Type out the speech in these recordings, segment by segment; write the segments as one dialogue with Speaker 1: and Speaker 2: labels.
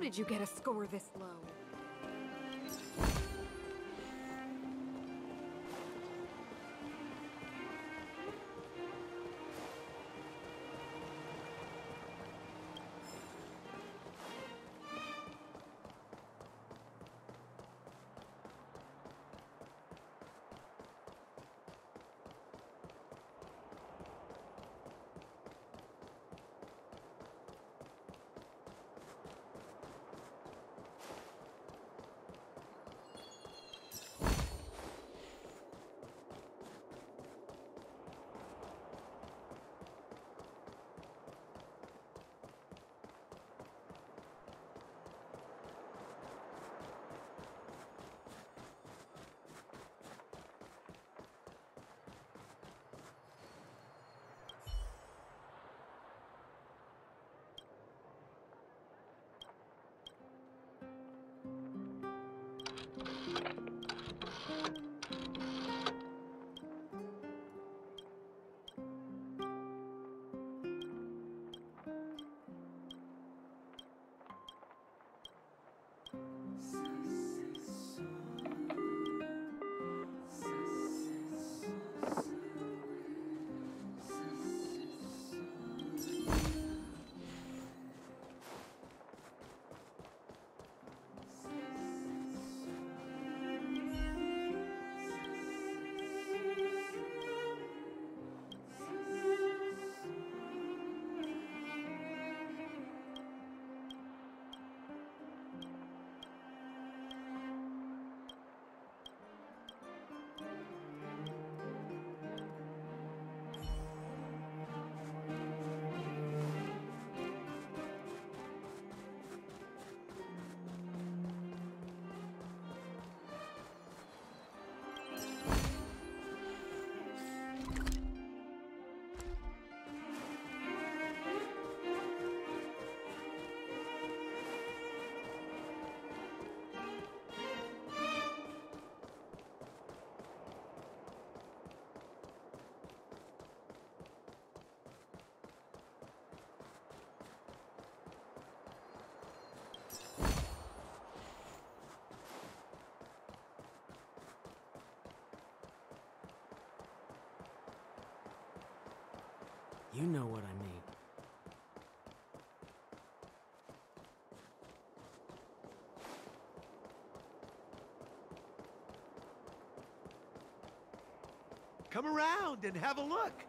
Speaker 1: did you get a score this low?
Speaker 2: You know what I mean.
Speaker 3: Come around and have a look.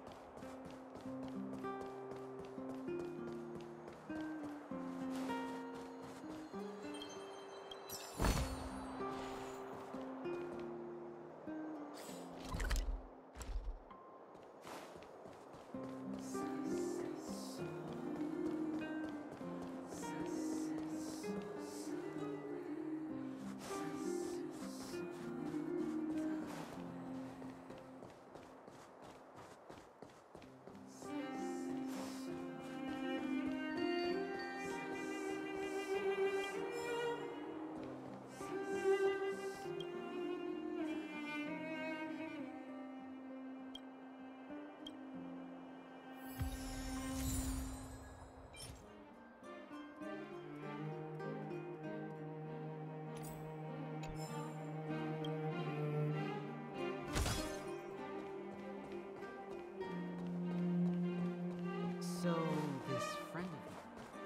Speaker 2: So, this friend of yours.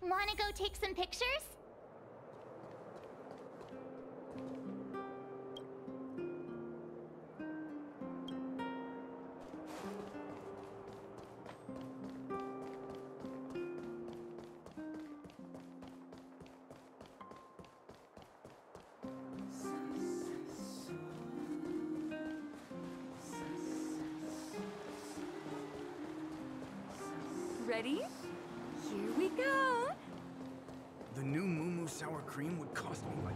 Speaker 4: Wanna go take some pictures?
Speaker 1: Ready? Here we go.
Speaker 5: The new Moo Moo sour cream would cost me my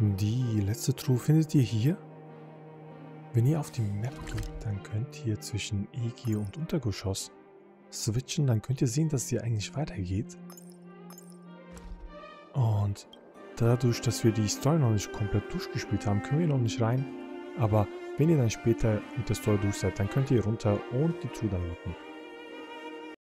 Speaker 6: Die letzte Truhe findet ihr hier. Wenn ihr auf die Map geht, dann könnt ihr zwischen EG und Untergeschoss switchen. Dann könnt ihr sehen, dass ihr eigentlich weitergeht. Und dadurch, dass wir die Story noch nicht komplett durchgespielt haben, können wir noch nicht rein. Aber wenn ihr dann später mit der Story durch seid, dann könnt ihr runter und die Truhe dann locken.